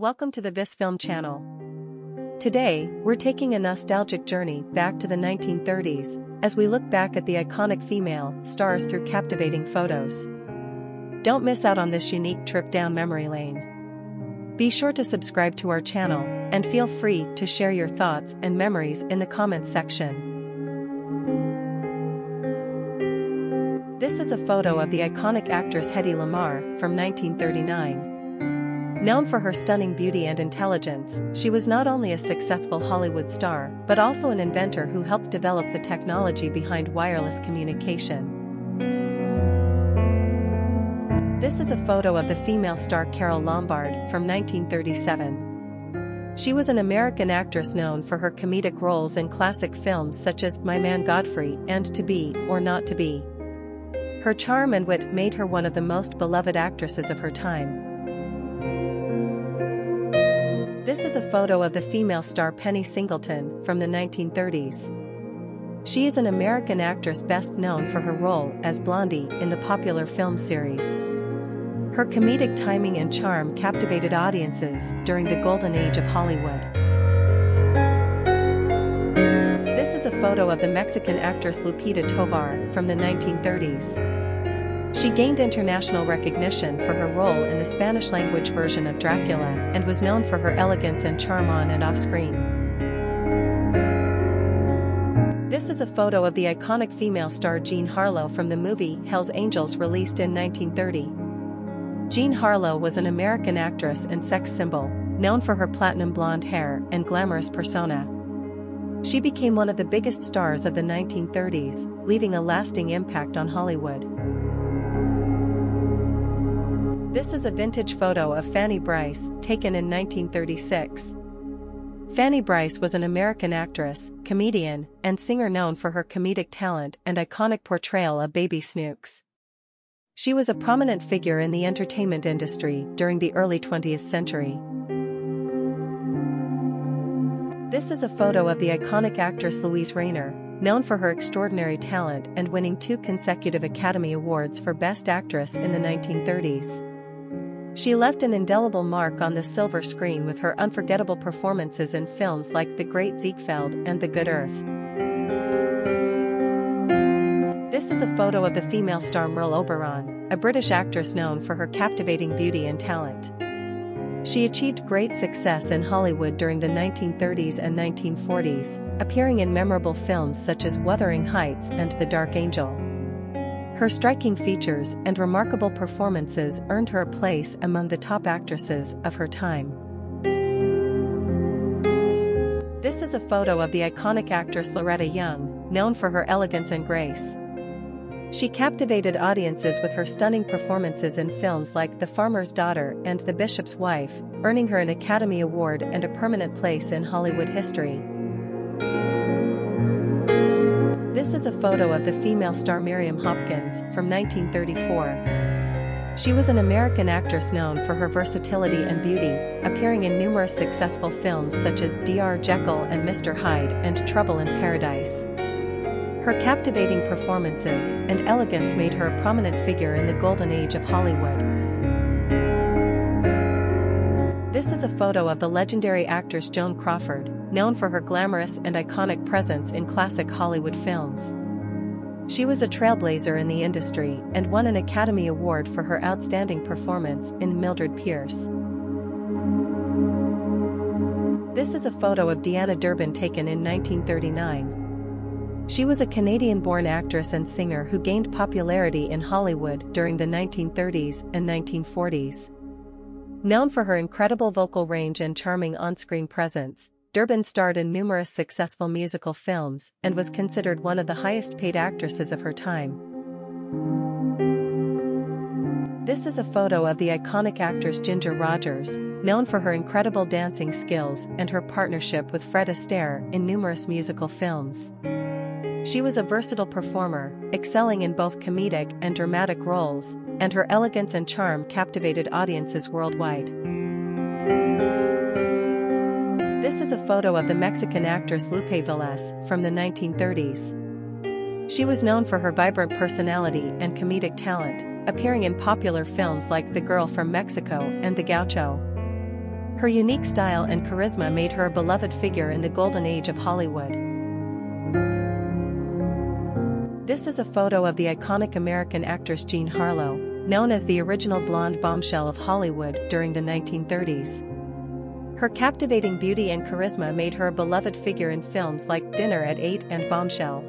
Welcome to the Vis Film channel. Today, we're taking a nostalgic journey back to the 1930s as we look back at the iconic female stars through captivating photos. Don't miss out on this unique trip down memory lane. Be sure to subscribe to our channel and feel free to share your thoughts and memories in the comments section. This is a photo of the iconic actress Hedy Lamarr from 1939. Known for her stunning beauty and intelligence, she was not only a successful Hollywood star but also an inventor who helped develop the technology behind wireless communication. This is a photo of the female star Carole Lombard from 1937. She was an American actress known for her comedic roles in classic films such as My Man Godfrey and To Be or Not to Be. Her charm and wit made her one of the most beloved actresses of her time. This is a photo of the female star Penny Singleton from the 1930s. She is an American actress best known for her role as Blondie in the popular film series. Her comedic timing and charm captivated audiences during the golden age of Hollywood. This is a photo of the Mexican actress Lupita Tovar from the 1930s. She gained international recognition for her role in the Spanish-language version of Dracula and was known for her elegance and charm on and off-screen. This is a photo of the iconic female star Jean Harlow from the movie Hell's Angels released in 1930. Jean Harlow was an American actress and sex symbol, known for her platinum blonde hair and glamorous persona. She became one of the biggest stars of the 1930s, leaving a lasting impact on Hollywood. This is a vintage photo of Fanny Brice, taken in 1936. Fanny Brice was an American actress, comedian, and singer known for her comedic talent and iconic portrayal of Baby Snooks. She was a prominent figure in the entertainment industry during the early 20th century. This is a photo of the iconic actress Luise Rainer, known for her extraordinary talent and winning two consecutive Academy Awards for Best Actress in the 1930s. She left an indelible mark on the silver screen with her unforgettable performances in films like The Great Ziegfeld and The Good Earth. This is a photo of the female star Merle Oberon, a British actress known for her captivating beauty and talent. She achieved great success in Hollywood during the 1930s and 1940s, appearing in memorable films such as Wuthering Heights and The Dark Angel. Her striking features and remarkable performances earned her a place among the top actresses of her time. This is a photo of the iconic actress Loretta Young, known for her elegance and grace. She captivated audiences with her stunning performances in films like The Farmer's Daughter and The Bishop's Wife, earning her an Academy Award and a permanent place in Hollywood history. This is a photo of the female star Miriam Hopkins from 1934. She was an American actress known for her versatility and beauty, appearing in numerous successful films such as Dr. Jekyll and Mr. Hyde and Trouble in Paradise. Her captivating performances and elegance made her a prominent figure in the golden age of Hollywood. This is a photo of the legendary actress Joan Crawford, known for her glamorous and iconic presence in classic Hollywood films. She was a trailblazer in the industry and won an Academy Award for her outstanding performance in Mildred Pierce. This is a photo of Deanna Durbin taken in 1939. She was a Canadian-born actress and singer who gained popularity in Hollywood during the 1930s and 1940s. Known for her incredible vocal range and charming on-screen presence, Durbin starred in numerous successful musical films and was considered one of the highest paid actresses of her time. This is a photo of the iconic actress Ginger Rogers, known for her incredible dancing skills and her partnership with Fred Astaire in numerous musical films. She was a versatile performer, excelling in both comedic and dramatic roles, and her elegance and charm captivated audiences worldwide. This is a photo of the Mexican actress Lupe Velez from the 1930s. She was known for her vibrant personality and comedic talent, appearing in popular films like The Girl from Mexico and The Gaucho. Her unique style and charisma made her a beloved figure in the golden age of Hollywood. This is a photo of the iconic American actress Jean Harlow, known as the original blonde bombshell of Hollywood during the 1930s. Her captivating beauty and charisma made her a beloved figure in films like Dinner at 8 and Bombshell.